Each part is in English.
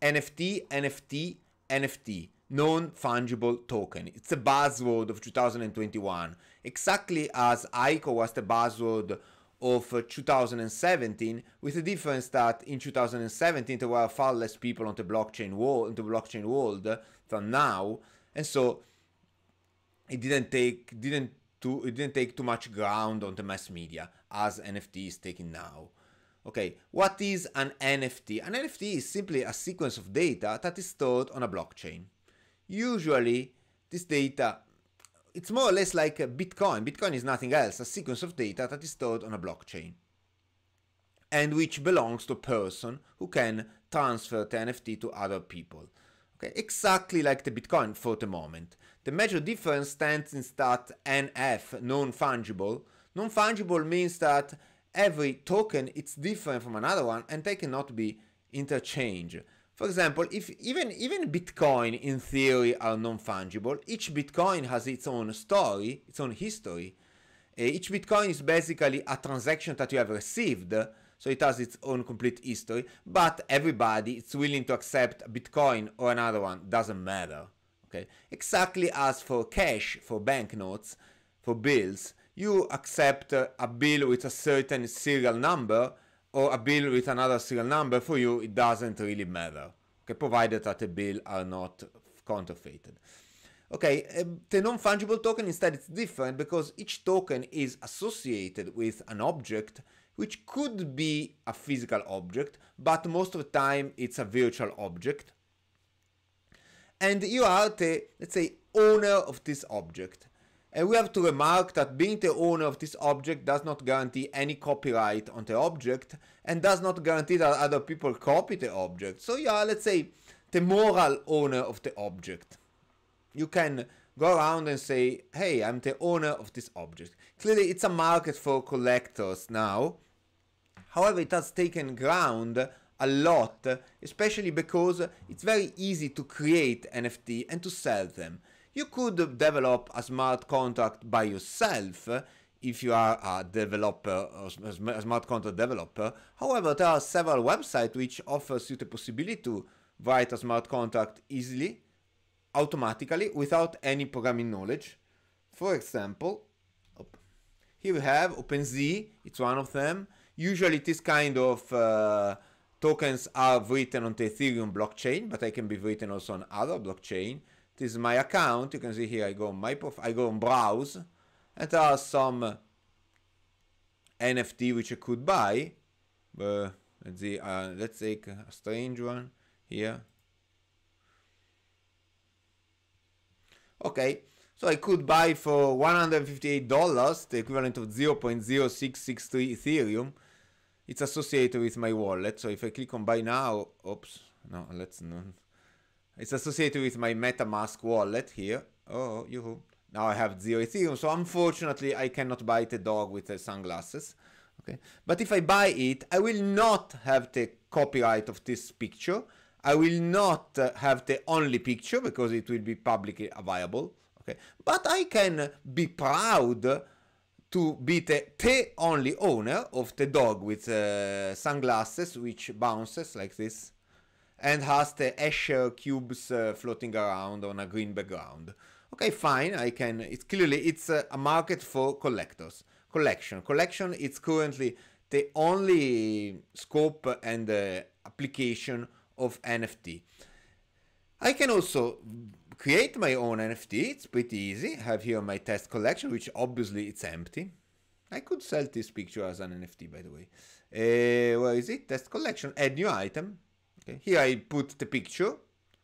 NFT, NFT, NFT, non-fungible token. It's a buzzword of 2021, exactly as ICO was the buzzword of 2017, with the difference that in 2017 there were far less people on the blockchain world, the blockchain world than now, and so it didn't take didn't too it didn't take too much ground on the mass media as NFT is taking now. Okay, what is an NFT? An NFT is simply a sequence of data that is stored on a blockchain. Usually, this data, it's more or less like a Bitcoin. Bitcoin is nothing else, a sequence of data that is stored on a blockchain and which belongs to a person who can transfer the NFT to other people. Okay, exactly like the Bitcoin for the moment. The major difference stands in that NF, non-fungible. Non-fungible means that every token is different from another one and they cannot be interchanged. For example, if even, even Bitcoin in theory are non-fungible, each Bitcoin has its own story, its own history. Uh, each Bitcoin is basically a transaction that you have received, so it has its own complete history, but everybody is willing to accept Bitcoin or another one, doesn't matter. Okay, Exactly as for cash, for banknotes, for bills, you accept a bill with a certain serial number or a bill with another serial number, for you it doesn't really matter, okay, provided that the bill are not counterfeited. Okay, um, the non-fungible token instead it's different because each token is associated with an object which could be a physical object, but most of the time it's a virtual object. And you are the, let's say, owner of this object. And we have to remark that being the owner of this object does not guarantee any copyright on the object and does not guarantee that other people copy the object. So you are, let's say, the moral owner of the object. You can go around and say, hey, I'm the owner of this object. Clearly, it's a market for collectors now. However, it has taken ground a lot, especially because it's very easy to create NFT and to sell them. You could develop a smart contract by yourself if you are a developer, a smart contract developer. However, there are several websites which offers you the possibility to write a smart contract easily, automatically, without any programming knowledge. For example, here we have OpenSea, it's one of them. Usually this kind of uh, tokens are written on the Ethereum blockchain, but they can be written also on other blockchain. This is my account. You can see here I go on my prof I go on browse and there are some NFT which I could buy. Uh, let's see, uh, let's take a strange one here. Okay, so I could buy for $158, the equivalent of 0.0663 Ethereum. It's associated with my wallet, so if I click on buy now, oops, no, let's not. It's associated with my MetaMask wallet here. Oh, you now I have zero Ethereum, so unfortunately I cannot buy the dog with the sunglasses. Okay, but if I buy it, I will not have the copyright of this picture. I will not uh, have the only picture because it will be publicly available. Okay, but I can be proud to be the, the only owner of the dog with uh, sunglasses which bounces like this and has the Escher cubes uh, floating around on a green background. Okay, fine, I can, it's clearly, it's a, a market for collectors. Collection. Collection is currently the only scope and uh, application of NFT. I can also create my own NFT, it's pretty easy. I have here my test collection, which obviously it's empty. I could sell this picture as an NFT, by the way. Uh, where is it? Test collection, add new item. Okay. Here I put the picture,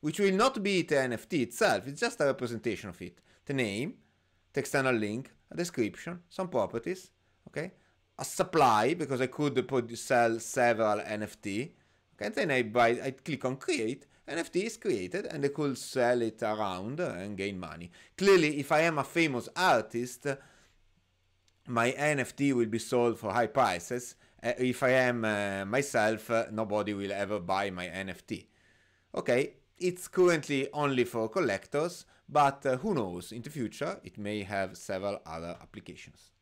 which will not be the NFT itself, it's just a representation of it. The name, the external link, a description, some properties, okay? A supply, because I could sell several NFT. Okay, and then I buy, I click on create, NFT is created, and I could sell it around and gain money. Clearly, if I am a famous artist, my NFT will be sold for high prices, if I am uh, myself, nobody will ever buy my NFT. Okay, it's currently only for collectors, but who knows, in the future it may have several other applications.